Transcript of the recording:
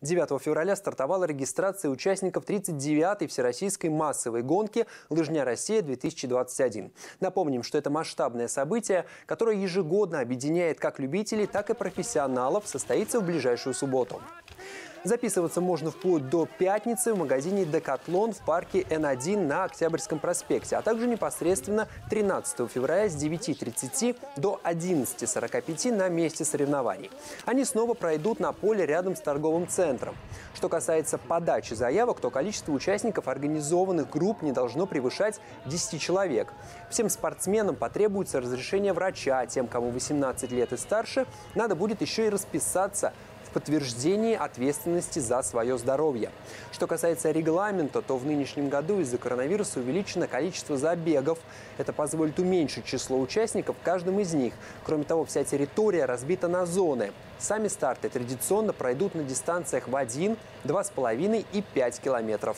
9 февраля стартовала регистрация участников 39-й Всероссийской массовой гонки «Лыжня Россия-2021». Напомним, что это масштабное событие, которое ежегодно объединяет как любителей, так и профессионалов, состоится в ближайшую субботу. Записываться можно вплоть до пятницы в магазине «Декатлон» в парке Н1 на Октябрьском проспекте, а также непосредственно 13 февраля с 9.30 до 11.45 на месте соревнований. Они снова пройдут на поле рядом с торговым центром. Что касается подачи заявок, то количество участников организованных групп не должно превышать 10 человек. Всем спортсменам потребуется разрешение врача, тем, кому 18 лет и старше, надо будет еще и расписаться в подтверждении ответственности за свое здоровье. Что касается регламента, то в нынешнем году из-за коронавируса увеличено количество забегов. Это позволит уменьшить число участников в каждом из них. Кроме того, вся территория разбита на зоны. Сами старты традиционно пройдут на дистанциях в 1, 2,5 и 5 километров.